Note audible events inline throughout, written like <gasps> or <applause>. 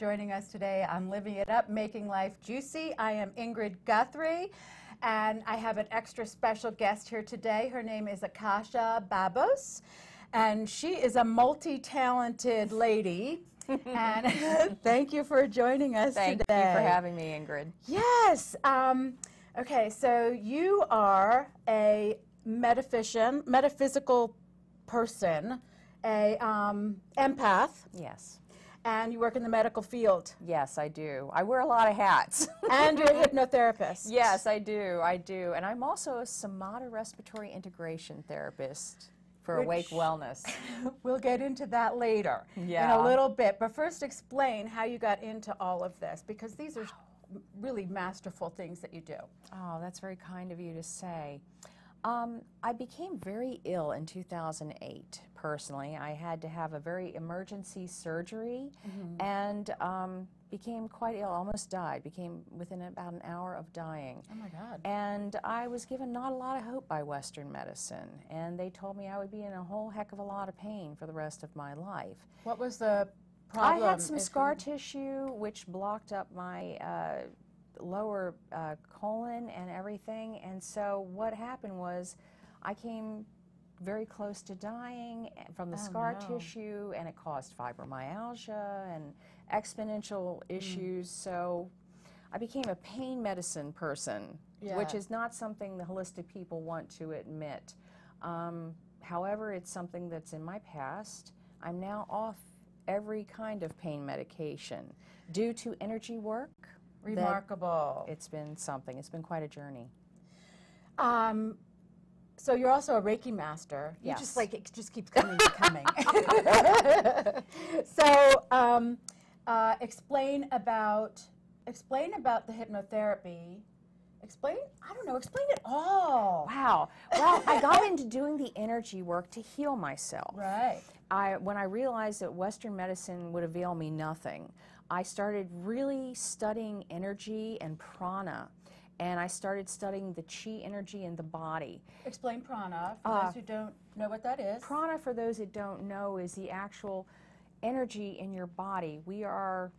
joining us today on Living It Up, Making Life Juicy. I am Ingrid Guthrie, and I have an extra special guest here today. Her name is Akasha Babos, and she is a multi-talented lady. <laughs> and <laughs> thank you for joining us Thank today. you for having me, Ingrid. Yes. Um, okay, so you are a metaphysician, metaphysical person, a um, empath, Yes. And you work in the medical field. Yes, I do. I wear a lot of hats. <laughs> And you're a hypnotherapist. yes, I do. I do. And I'm also a somatorespiratory integration therapist for Which- Awake Wellness. <laughs> We'll get into that later yeah. in a little bit. But first, explain how you got into all of this because these are really masterful things that you do. Oh, that's very kind of you to say. Um, I became very ill in 2008, personally. I had to have a very emergency surgery and um, became quite ill, almost died, became within about an hour of dying. Oh my God. And I was given not a lot of hope by Western medicine, and they told me I would be in a whole heck of a lot of pain for the rest of my life. What was the problem? I had some scar tissue which blocked up my uh, lower uh, colon and everything, and so what happened was I came very close to dying from the Oh, scar no. tissue, and it caused fibromyalgia and exponential Mm. issues. So I became a pain medicine person, which is not something the holistic people want to admit. Um, however, it's something that's in my past. I'm now off every kind of pain medication due to energy work. Remarkable. It's been something. It's been quite a journey. Um, so you're also a Reiki master. You Yes. just like it just keeps coming and coming. <laughs> <laughs> so um, uh, explain about explain about the hypnotherapy. Explain. I don't know. Explain it all. Wow. Well, I got into doing the energy work to heal myself. Right. I, when I realized that Western medicine would avail me nothing, I started really studying energy and prana. And I started studying the chi energy in the body. Explain prana for Uh, those who don't know what that is. Prana, for those that don't know, is the actual energy in your body. We are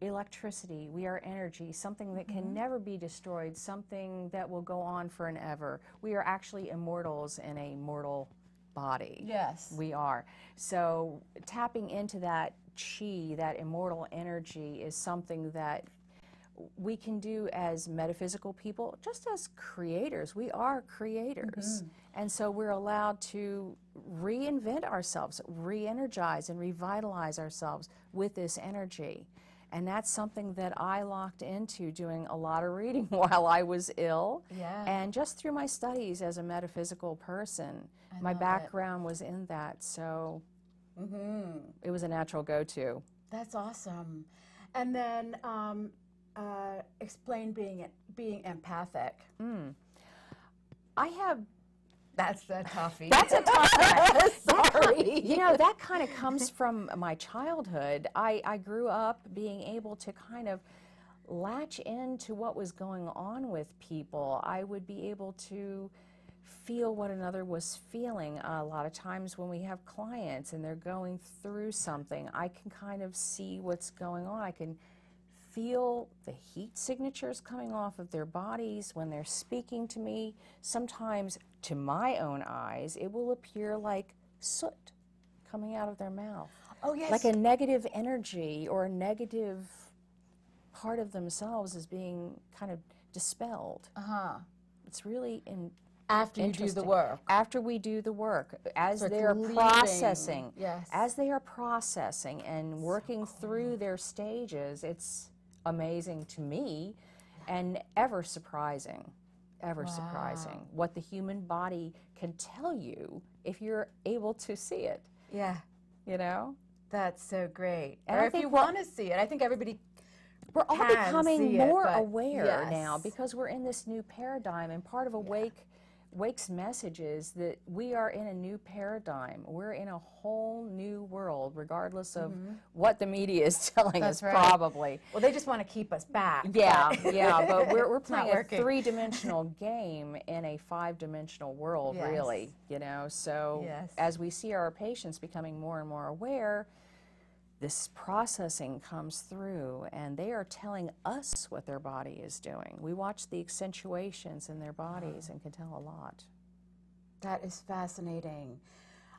electricity, we are energy, something that can never be destroyed, something that will go on for an ever. We are actually immortals in a mortal body. Yes. We are. So tapping into that chi, that immortal energy, is something that we can do as metaphysical people, just as creators. We are creators. Mm-hmm. And so we're allowed to reinvent ourselves, re energize, and revitalize ourselves with this energy. And that's something that I locked into doing a lot of reading <laughs> while I was ill. Yeah. And just through my studies as a metaphysical person, I my love it. background was in that. So mm-hmm. it was a natural go to. That's awesome. And then um, uh, explain being being empathic. I have That's the toughie. <laughs> That's a tough <laughs> one. Sorry. You know, that kind of comes from my childhood. I, I grew up being able to kind of latch into what was going on with people. I would be able to feel what another was feeling. a lot of times when we have clients and they're going through something, I can kind of see what's going on. I can feel the heat signatures coming off of their bodies when they're speaking to me. Sometimes, to my own eyes, it will appear like soot coming out of their mouth. oh yes. Like a negative energy or a negative part of themselves is being kind of dispelled. uh huh. It's really in, After you do the work. After we do the work, as So they're leaving. processing, Yes. as they are processing and working through their stages, it's amazing to me and ever surprising, ever surprising what the human body can tell you if you're able to see it, Yeah. you know? That's so great. And or I if you want to see it, I think everybody. We're all becoming it, more but aware now because we're in this new paradigm, and part of Awake Wake's message is that we are in a new paradigm. We're in a whole new world, regardless of mm-hmm. what the media is <laughs> telling. That's us, right. probably. Well, they just want to keep us back. Yeah, but- yeah, but we're, we're <laughs> playing a three-dimensional <laughs> game in a five-dimensional world, Yes. really. You know, so Yes. as we see our patients becoming more and more aware, this processing comes through and they are telling us what their body is doing. We watch the accentuations in their bodies and can tell a lot. That is fascinating.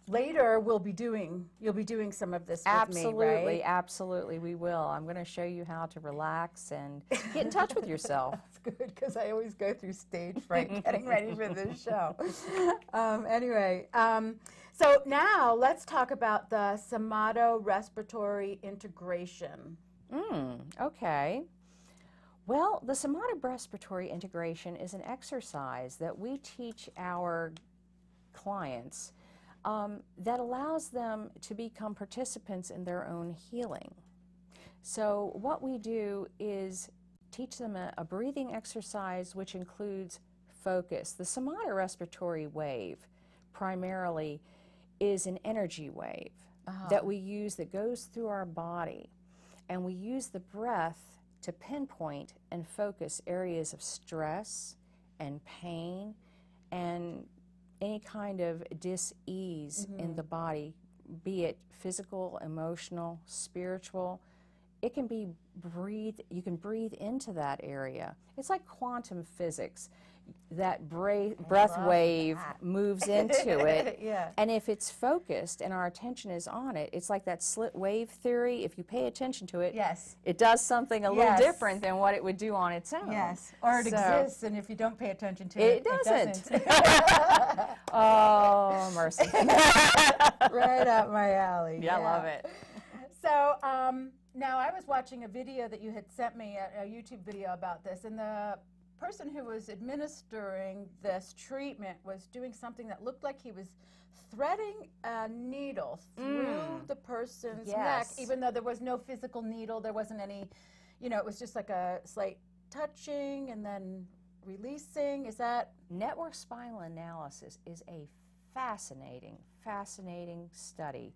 Later, we'll be doing, you'll be doing some of this with Absolutely, me, right? absolutely, we will. I'm going to show you how to relax and get in touch with yourself. <laughs> That's good because I always go through stage fright getting ready for this show. <laughs> Um, anyway, um, so now let's talk about the somato respiratory integration. Mm, okay. Well, the somatic respiratory integration is an exercise that we teach our clients um, that allows them to become participants in their own healing. So, what we do is teach them a, a breathing exercise which includes focus. The somatic respiratory wave primarily is an energy wave uh-huh. that we use that goes through our body. And we use the breath to pinpoint and focus areas of stress and pain and any kind of dis-ease in mm-hmm. the body, be it physical, emotional, spiritual. It can be breathe, you can breathe into that area. It's like quantum physics. That bra- breath wave that. <laughs> moves into it. Yeah. And if it's focused and our attention is on it, it's like that slit wave theory. If you pay attention to it, Yes. it does something a little different than what it would do on its own. Yes, or it So- exists, and if you don't pay attention to It it, doesn't. it doesn't. <laughs> <laughs> Oh, mercy. right up my alley. yeah, I love it. So um, now I was watching a video that you had sent me, a, a YouTube video about this, and the person who was administering this treatment was doing something that looked like he was threading a needle through mm. the person's neck, even though there was no physical needle, there wasn't any, you know, it was just like a slight touching and then releasing. Is that Network spinal analysis is a fascinating, fascinating study.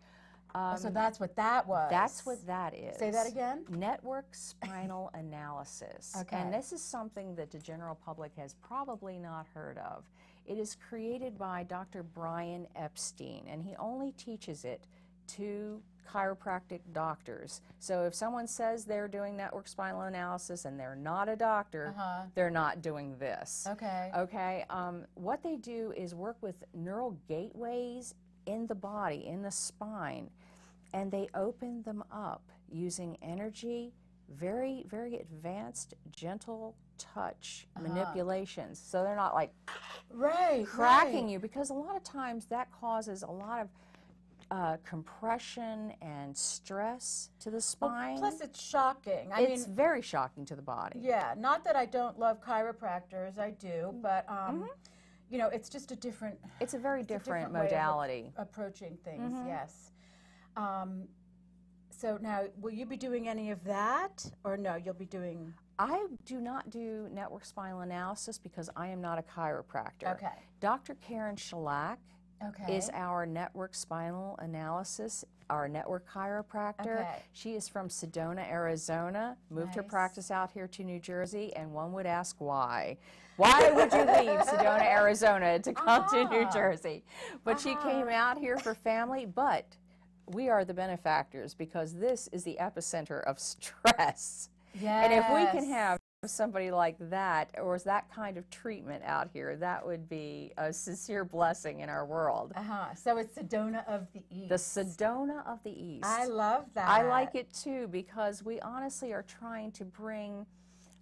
Um, so? That's what that was. That's what that is. Say that again. Network <laughs> spinal analysis. Okay. And this is something that the general public has probably not heard of. It is created by Dr. Brian Epstein, and he only teaches it to chiropractic doctors. So if someone says they're doing network spinal analysis and they're not a doctor, Uh-huh. they're not doing this. Okay. Okay, um, what they do is work with neural gateways in the body, in the spine, and they open them up using energy, very, very advanced, gentle touch manipulations. So they're not like Right. cracking right. you because a lot of times that causes a lot of uh, compression and stress to the spine. Plus, it's shocking. I it's mean, very shocking to the body. yeah, not that I don't love chiropractors, I do, but um, you know, it's just a different It's a very a different, different way of a- modality. approaching things. Yes. Um, so now, will you be doing any of that, or no? You'll be doing. I do not do network spinal analysis because I am not a chiropractor. Okay. Dr. Karen Shellac Okay. is our network spinal analysis, our network chiropractor. Okay. She is from Sedona, Arizona, moved her practice out here to New Jersey, and one would ask why. Why would you leave <laughs> Sedona, Arizona to come to New Ah. Jersey? But she came Uh-huh. out here for family, but we are the benefactors because this is the epicenter of stress. yes. And if we can have somebody like that or is that kind of treatment out here, that would be a sincere blessing in our world. Uh huh. So it's Sedona of the East. The Sedona of the East. I love that. I like it too because we honestly are trying to bring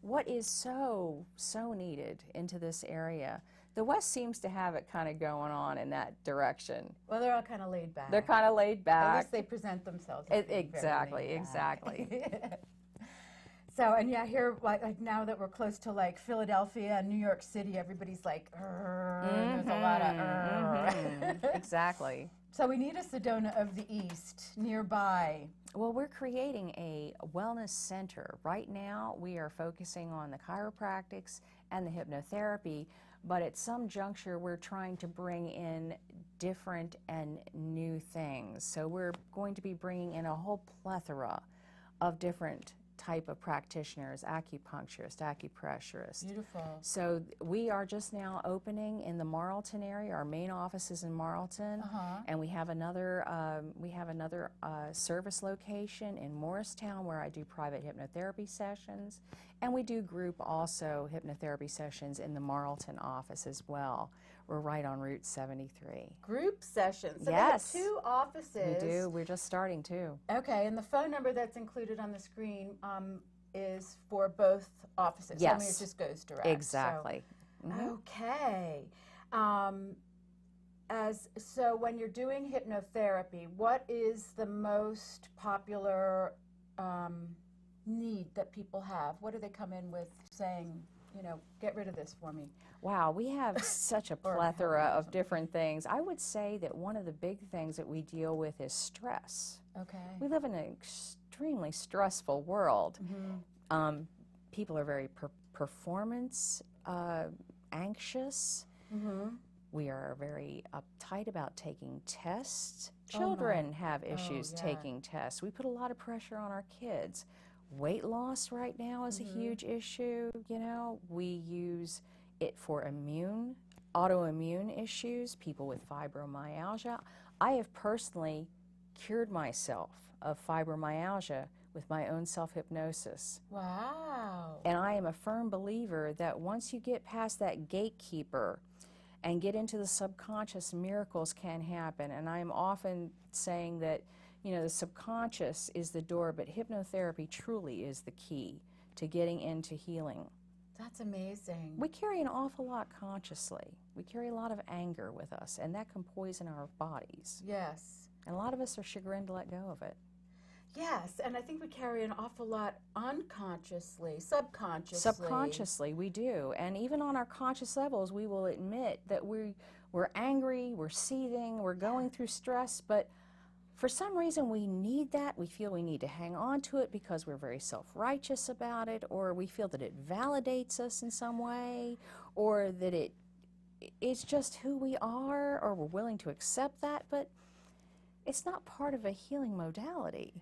what is so, so needed into this area. The West seems to have it kind of going on in that direction. Well, they're all kind of laid back. They're kind of laid back. At least they present themselves. It- exactly, exactly. <laughs> so, and yeah, here, like, like now that we're close to like Philadelphia and New York City, everybody's like, "Urgh," there's a lot of. "Urgh." Mhm, exactly. <laughs> so we need a Sedona of the East nearby. Well, we're creating a wellness center. Right now, we are focusing on the chiropractics and the hypnotherapy, but at some juncture, we're trying to bring in different and new things. So, we're going to be bringing in a whole plethora of different type of practitioners, acupuncturists, acupressurists. Beautiful. So we are just now opening in the Marlton area. Our main office is in Marlton, Uh-huh. and we have another um, we have another uh, service location in Morristown where I do private hypnotherapy sessions, and we do group also hypnotherapy sessions in the Marlton office as well. We're right on Route 73. Group sessions. So Yes. two offices. We do. We're just starting too. Okay, and the phone number that's included on the screen um, is for both offices. I mean, it just goes direct. so- Exactly. Mhm. Okay. Um, as so, when you're doing hypnotherapy, what is the most popular um, need that people have? What do they come in with saying? You know, get rid of this for me. Wow, we have <laughs> such a plethora of different things. I would say that one of the big things that we deal with is stress. Okay. We live in an extremely stressful world. Mm-hmm. Um, people are very per- performance uh, anxious. Mm-hmm. We are very uptight about taking tests. Oh. Children have issues yeah. taking tests. We put a lot of pressure on our kids. Weight loss right now is Mhm. a huge issue. You know, we use it for immune, autoimmune issues, people with fibromyalgia. I have personally cured myself of fibromyalgia with my own self hypnosis. Wow. And I am a firm believer that once you get past that gatekeeper and get into the subconscious, miracles can happen. And I'm often saying that, you know, the subconscious is the door, but hypnotherapy truly is the key to getting into healing. That's amazing. We carry an awful lot consciously. We carry a lot of anger with us, and that can poison our bodies. yes. And a lot of us are chagrined to let go of it. Yes, and I think we carry an awful lot unconsciously, subconsciously. Subconsciously, we do. And even on our conscious levels, we will admit that we, we're angry, we're seething, we're going through stress, but for some reason we need that. We feel we need to hang on to it because we're very self righteous about it, or we feel that it validates us in some way, or that it it's just who we are, or we're willing to accept that, but it's not part of a healing modality.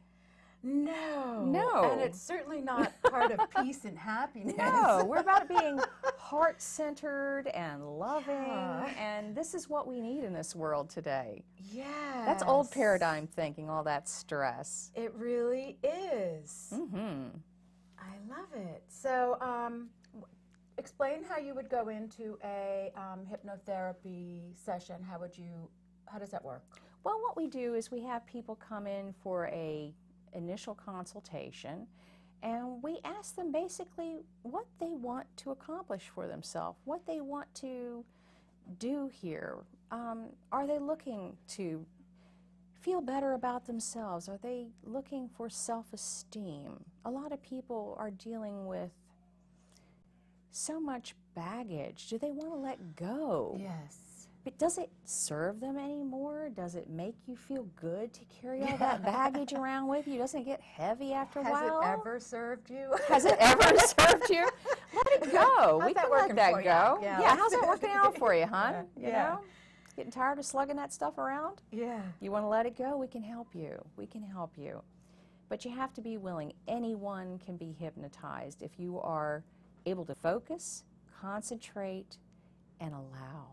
No. No. And it's certainly not part of peace and happiness. <laughs> No, we're about being heart centered and loving, Yeah. and this is what we need in this world today. Yes. That's old paradigm thinking, all that stress. It really is. hmm I love it. So, um, explain how you would go into a um, hypnotherapy session. How would you? How does that work? Well, what we do is we have people come in for a initial consultation, and we ask them basically what they want to accomplish for themselves, what they want to do here. Um, are they looking to feel better about themselves? Are they looking for self esteem? A lot of people are dealing with so much baggage. Do they want to let go? Yes. But does it serve them anymore? Does it make you feel good to carry all that baggage around with you? Doesn't it get heavy after a Has while? it ever served you? Has it ever <laughs> served you? Let it go. How's we can let that you? go. Yeah, Yeah, how's that working out for you, hon? <laughs> Yeah. You know? Getting tired of slugging that stuff around? yeah. You want to let it go? We can help you. We can help you. But you have to be willing. Anyone can be hypnotized if you are able to focus, concentrate, and allow.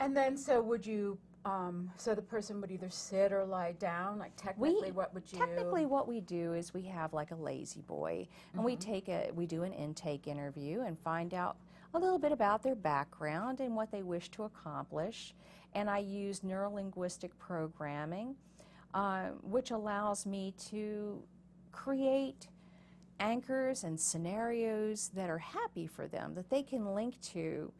And then, so would you? Um, so the person would either sit or lie down. Like technically, what would you? Technically, what we do is we have like a lazy boy, and we take a we do an intake interview and find out a little bit about their background and what they wish to accomplish. And I use neurolinguistic programming, uh, which allows me to create anchors and scenarios that are happy for them that they can link to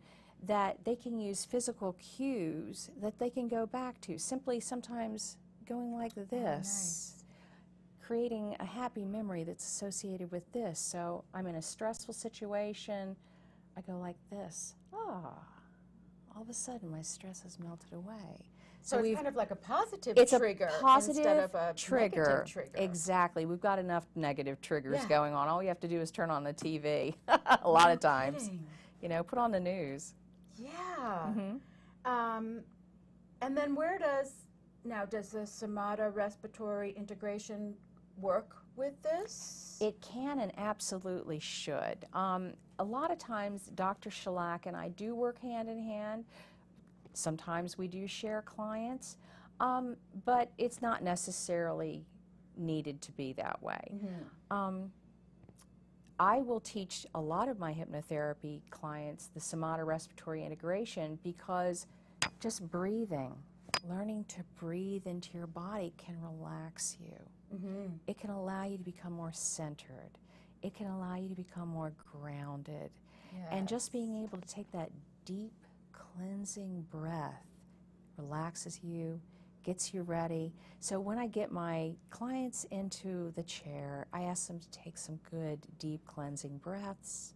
that they can use physical cues that they can go back to simply sometimes going like this Oh, nice. creating a happy memory that's associated with this so i'm in a stressful situation i go like this ah all of a sudden my stress has melted away So, it's we've- kind of like a positive it's trigger a positive instead of a trigger. negative trigger. Exactly. We've got enough negative triggers Yeah. going on. All you have to do is turn on the TV <laughs> a lot of times. kidding. You know, put on the news. Yeah. hmm Um, and then where does now does the somato respiratory integration work with this? It can and absolutely should. Um, a lot of times, Dr. Shellac and I do work hand in hand. Sometimes we do share clients, um, but it's not necessarily needed to be that way. Um, I will teach a lot of my hypnotherapy clients the somato respiratory integration because just breathing, learning to breathe into your body can relax you. Mm-hmm. It can allow you to become more centered. It can allow you to become more grounded. And just being able to take that deep, cleansing breath relaxes you, gets you ready. So when I get my clients into the chair, I ask them to take some good, deep cleansing breaths,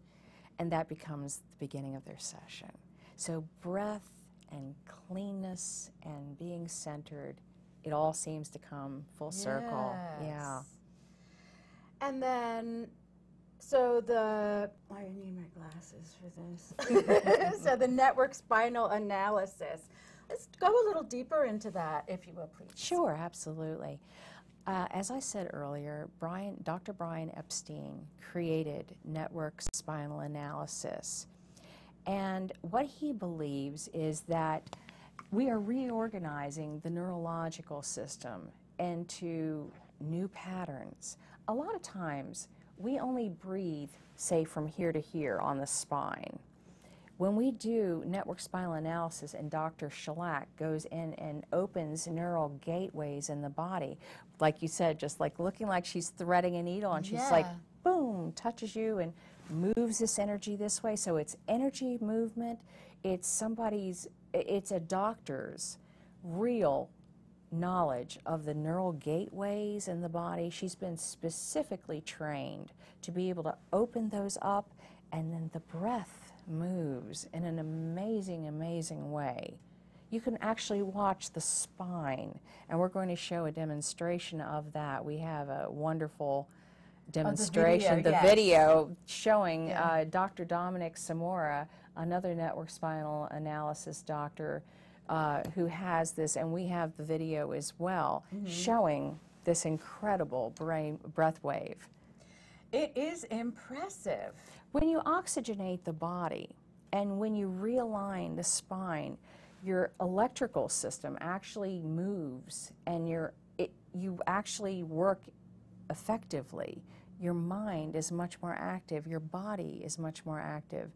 and that becomes the beginning of their session. So breath and cleanness and being centered, it all seems to come full circle. Yeah. And then, so the, oh, I need my glasses for this. <laughs> so the network spinal analysis. Let's go a little deeper into that, if you will, please. Sure, absolutely. Uh, as I said earlier, Brian, Dr. Brian Epstein created network spinal analysis. And what he believes is that we are reorganizing the neurological system into new patterns. A lot of times, we only breathe, say, from here to here on the spine. When we do network spinal analysis and Dr. Shellac goes in and opens neural gateways in the body, like you said, just like looking like she's threading a needle and she's like, boom, touches you and moves this energy this way. So it's energy movement, it's somebody's, it's a doctor's real knowledge of the neural gateways in the body. She's been specifically trained to be able to open those up, and then the breath moves in an amazing, amazing way. You can actually watch the spine, and we're going to show a demonstration of that. We have a wonderful demonstration, the yes. video showing Yeah. uh, Dr. Dominic Samora, another network spinal analysis doctor, uh, who has this, and we have the video as well, Mm-hmm. showing this incredible brain breath wave. It is impressive. When you oxygenate the body and when you realign the spine, your electrical system actually moves and it, you actually work effectively. Your mind is much more active, your body is much more active.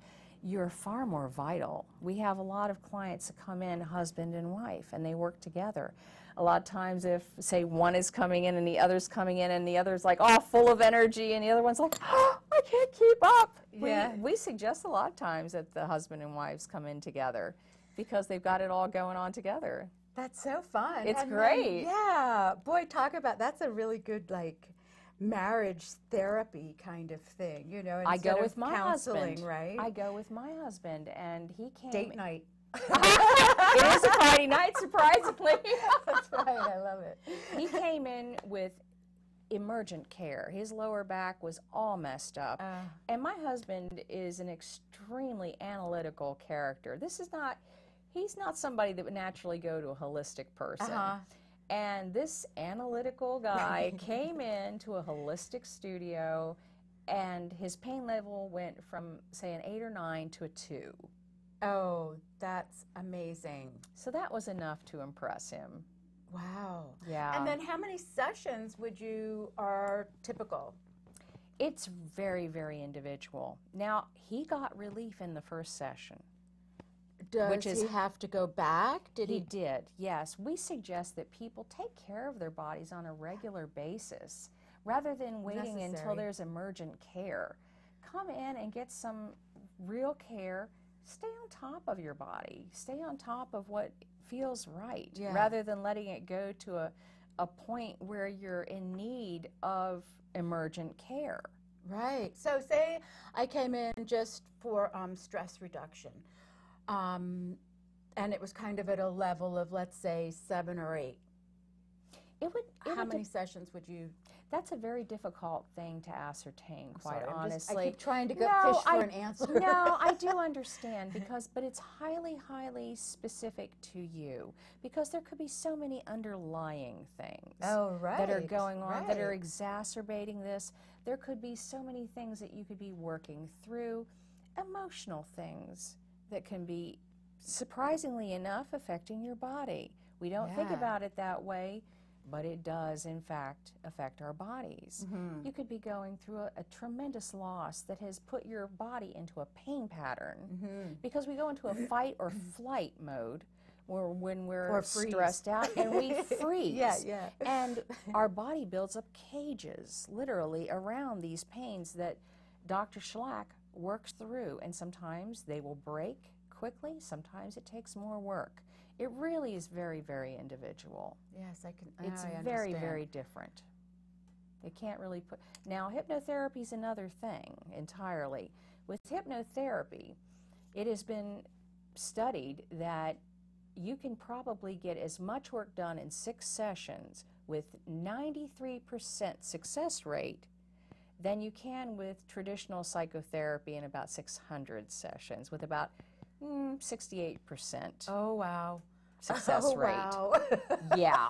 You're far more vital. We have a lot of clients that come in, husband and wife, and they work together. A lot of times, if, say, one is coming in and the other's coming in, and the other's like, oh, full of energy, and the other one's like, oh, <gasps> I can't keep up. Yeah. We, we suggest a lot of times that the husband and wives come in together because they've got it all going on together. That's so fun. It's And then- great. yeah. Boy, talk about that's a really good like marriage therapy kind of thing, you know. I go with my counseling, husband. right? I go with my husband, and he came. Date night. It is a Friday night, surprisingly. <laughs> That's right. I love it. he came in with emergent care. His lower back was all messed up. Uh, and my husband is an extremely analytical character. This is not, he's not somebody that would naturally go to a holistic person. Uh-huh. And this analytical guy <laughs> came into a holistic studio and his pain level went from, say, an eight or nine to a two. Oh, that's amazing. So that was enough to impress him. Wow. Yeah. And then how many sessions would you are typical? It's very, very individual. Now, he got relief in the first session. Does Which is- he have to go back? Did He he? did, yes. We suggest that people take care of their bodies on a regular basis rather than waiting until there's emergent care. Come in and get some real care. Stay on top of your body. Stay on top of what feels right Yeah. rather than letting it go to a, a point where you're in need of emergent care. Right. So say I came in just for um, stress reduction, um, and it was kind of at a level of let's say seven or eight. It would, it How would many sessions would you? That's a very difficult thing to ascertain, quite Sorry, honestly. just- I keep trying to go No, fish for I- an answer. <laughs> no, I do <laughs> understand because, but it's highly, highly specific to you because there could be so many underlying things Oh, that are going on that are exacerbating this. There could be so many things that you could be working through, emotional things that can be surprisingly enough affecting your body. We don't think about it that way, but it does, in fact, affect our bodies. Mm-hmm. You could be going through a, a tremendous loss that has put your body into a pain pattern Mm-hmm. because we go into a <laughs> fight or flight mode where when we're stressed out and we <laughs> freeze. Yeah, yeah. And <laughs> our body builds up cages, literally, around these pains that Dr. Shellac works through. And sometimes they will break quickly, sometimes it takes more work. It really is very, very individual. Yes, I can. It's I very, very different. They can't really put. Now, hypnotherapy is another thing entirely. With hypnotherapy, it has been studied that you can probably get as much work done in six sessions with 93% success rate than you can with traditional psychotherapy in about 600 sessions with about Mm, 68% Oh wow. success <laughs> oh, rate. Wow. <laughs> Yeah.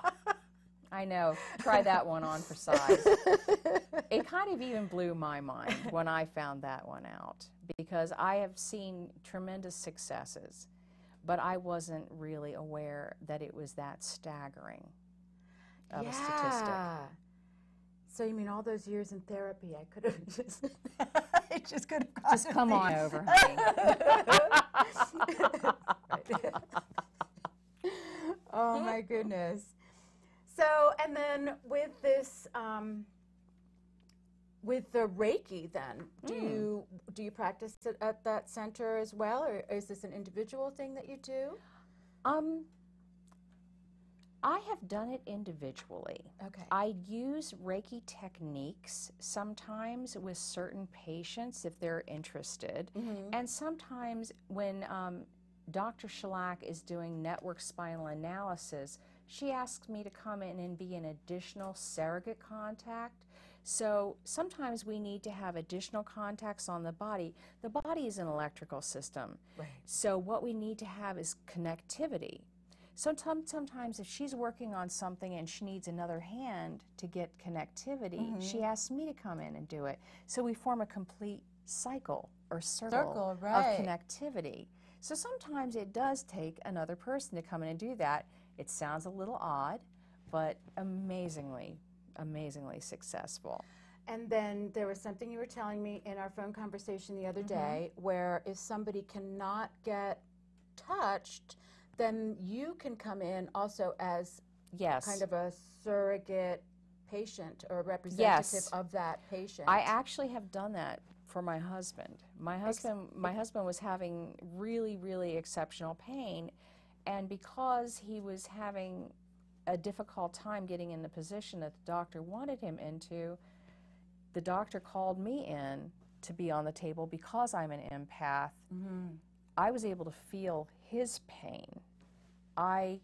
I know. Try that one on for size. It kind of even blew my mind when I found that one out because I have seen tremendous successes, but I wasn't really aware that it was that staggering of a statistic. Yeah. So you mean all those years in therapy, I could have <laughs> just, I just could have Just come on over, honey. <laughs> oh my goodness. So, and then with this, um, with the Reiki, then do Mm. you do you practice it at that center as well, or is this an individual thing that you do? Um, I have done it individually. Okay. I use Reiki techniques sometimes with certain patients if they're interested. Mm-hmm. And sometimes when um, Dr. Shellac is doing network spinal analysis, she asks me to come in and be an additional surrogate contact. So sometimes we need to have additional contacts on the body. The body is an electrical system. Right. So what we need to have is connectivity. So sometimes if she's working on something and she needs another hand to get connectivity, mm-hmm. she asks me to come in and do it. So we form a complete cycle or circle, Circle, right. of connectivity. So sometimes it does take another person to come in and do that. It sounds a little odd, but amazingly, amazingly successful. And then there was something you were telling me in our phone conversation the other mm-hmm. day where if somebody cannot get touched, then you can come in also as Yes. kind of a surrogate patient or representative Yes. of that patient. I actually have done that for my husband. My husband, my husband was having really, really exceptional pain, and because he was having a difficult time getting in the position that the doctor wanted him into, the doctor called me in to be on the table because I'm an empath. Mm-hmm. I was able to feel his pain. I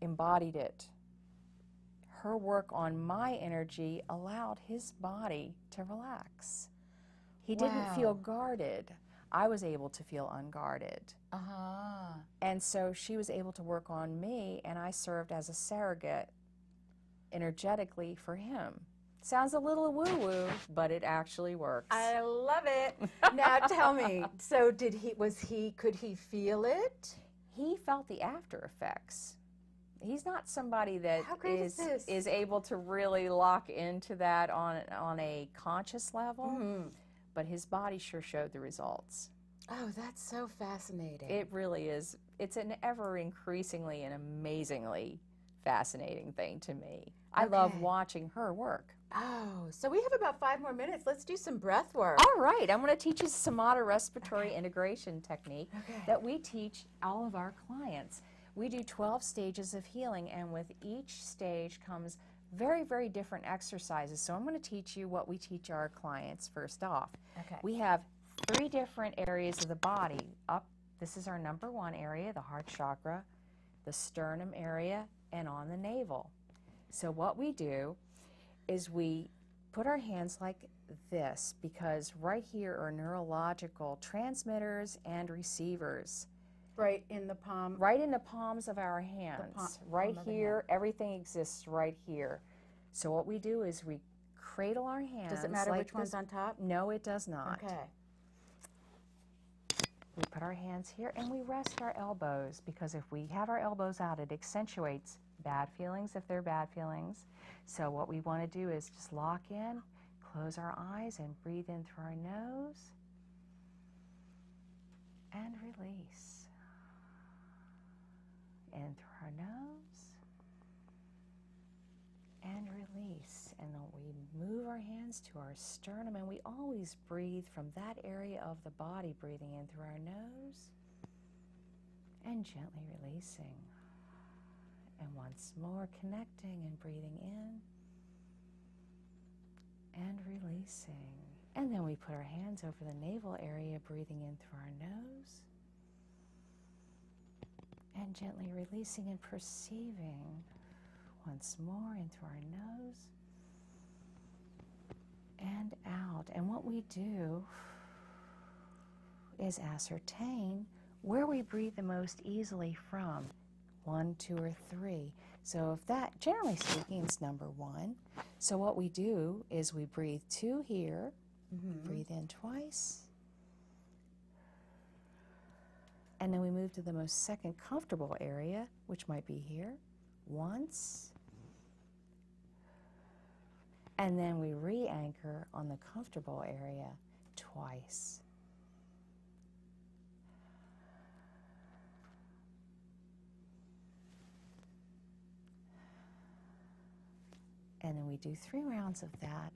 embodied it her work on my energy allowed his body to relax. He didn't feel guarded. I was able to feel unguarded. uh-huh. And so she was able to work on me, and I served as a surrogate energetically for him. Sounds a little woo woo, but it actually works. I love it. <laughs> now tell me, so did he was he could he feel it? He felt the after effects. He's not somebody that is, is is able to really lock into that on on a conscious level, Mm-hmm. but his body sure showed the results. Oh, that's so fascinating. It really is. It's an ever increasingly and amazingly fascinating thing to me. I love watching her work. Oh, so we have about five more minutes. Let's do some breath work. All right, I'm going to teach you Somato respiratory integration technique Okay. that we teach all of our clients. We do 12 stages of healing, and with each stage comes very, very different exercises. So I'm going to teach you what we teach our clients first off. Okay. We have three different areas of the body. Up, this is our number one area, the heart chakra, the sternum area, and on the navel. So what we do is we put our hands like this because right here are neurological transmitters and receivers. Right in the palm. Right in the palms of our hands. right palm of the here, everything exists right here. So what we do is we cradle our hands. Does it matter like which one's on top? No, it does not. Okay. We put our hands here and we rest our elbows because if we have our elbows out, it accentuates bad feelings if they're bad feelings. So what we want to do is just lock in, close our eyes, and breathe in through our nose and release. In through our nose and release. And then we move our hands to our sternum, and we always breathe from that area of the body, breathing in through our nose and gently releasing. And once more, connecting and breathing in and releasing. And then we put our hands over the navel area, breathing in through our nose and gently releasing and perceiving once more in through our nose and out. And what we do is ascertain where we breathe the most easily from one, two, or three. So, if that, generally speaking, is number one. So, what we do is we breathe two here, mm-hmm. breathe in twice, and then we move to the most second comfortable area, which might be here, once. And then we re anchor on the comfortable area twice. And then we do three rounds of that.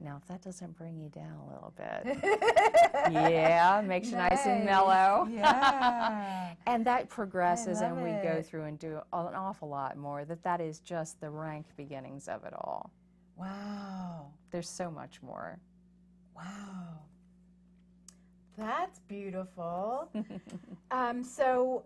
Now, if that doesn't bring you down a little bit, <laughs> yeah, makes you nice and mellow. Yeah. <laughs> and that progresses, and we go through and do an awful lot more. That that is just the rank beginnings of it all. wow. There's so much more. Wow. That's beautiful. <laughs> um, so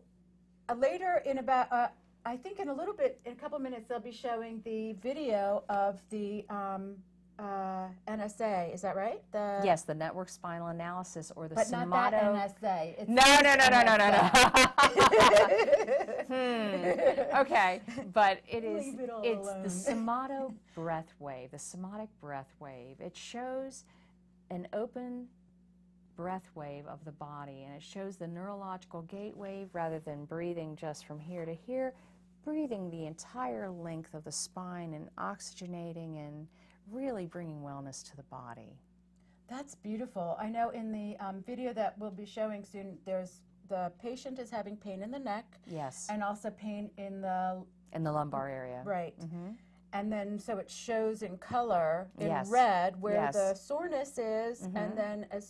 uh, later in about, uh, I think in a little bit, in a couple minutes, they'll be showing the video of the um, uh, NSA. Is that right? The, yes, the network spinal analysis or the But not that. NSA. It's No, no, no, no, no, no, no. Hmm. Okay, but it is Leave it it's alone. the somato breath wave, the somatic breath wave. It shows an open breath wave of the body and it shows the neurological gate wave rather than breathing just from here to here, breathing the entire length of the spine and oxygenating and really bringing wellness to the body. That's beautiful. I know in the um, video that we'll be showing soon, there's the patient is having pain in the neck Yes, and also pain in the in the lumbar area. right. hmm And then so it shows in color in Yes. red where Yes. the soreness is, Mhm. and then as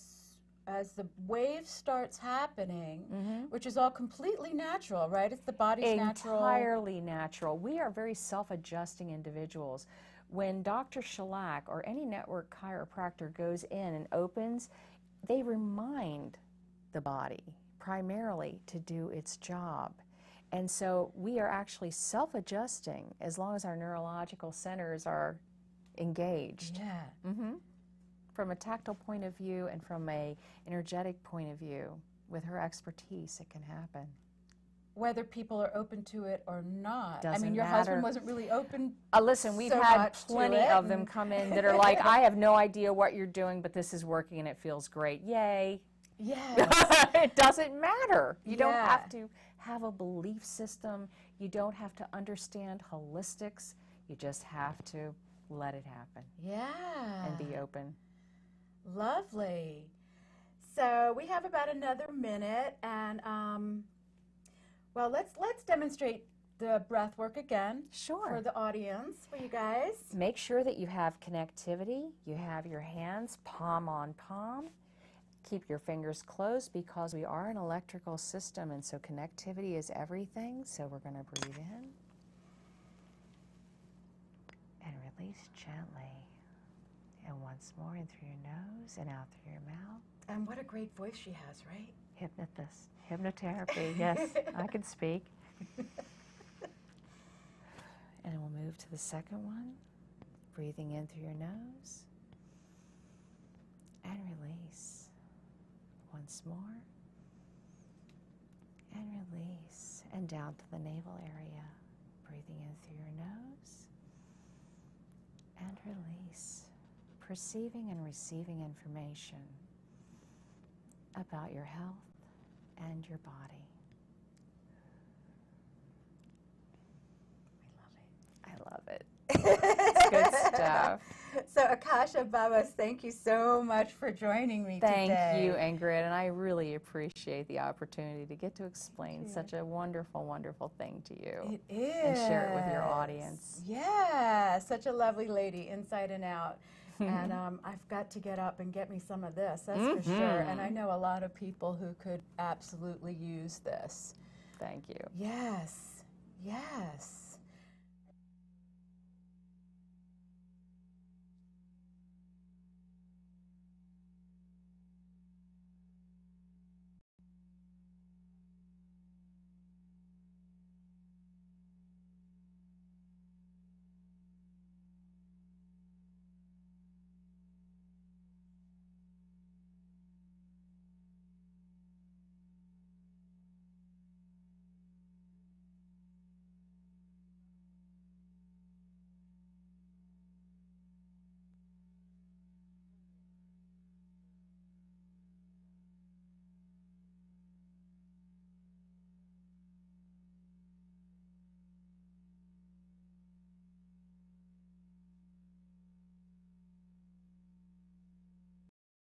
as the wave starts happening, hmm which is all completely natural, right? It's the body's natural. entirely natural. We are very self-adjusting individuals. When Dr. Shellac or any network chiropractor goes in and opens, they remind the body primarily to do its job. And so we are actually self-adjusting as long as our neurological centers are engaged. Yeah. hmm From a tactile point of view and from a energetic point of view, with her expertise, it can happen. Whether people are open to it or not. I Doesn't I mean, your matter. husband wasn't really open. Uh, listen, we've so had plenty of them come in that are like, I have no idea what you're doing, but this is working and it feels great. Yay. Yeah. <laughs> it doesn't matter. You don't have to have a belief system. You don't have to understand holistics. You just have to let it happen yeah. and be open. Lovely. So we have about another minute, and um, well, let's let's demonstrate the breath work again Sure. for the audience, for you guys. Make sure that you have connectivity. You have your hands palm on palm. Keep your fingers closed because we are an electrical system and so connectivity is everything. So we're going to breathe in and release gently. And once more in through your nose and out through your mouth. And what a great voice she has, right? Hypnotist, hypnotherapy. Yes, I can speak. <laughs> And we'll move to the second one. Breathing in through your nose and release. Once more. And release. And down to the navel area. Breathing in through your nose. And release. Perceiving and receiving information about your health and your body. I love it. I love it. <laughs> it's good <laughs> stuff. So, Akasha Babos, thank you so much for joining me today. Thank today. you, Ingrid, and I really appreciate the opportunity to get to explain such a wonderful, wonderful thing to you. It is. And share it with your audience. Yeah, such a lovely lady, inside and out. And <laughs> um, I've got to get up and get me some of this, that's for sure. And I know a lot of people who could absolutely use this. Thank you. Yes, yes.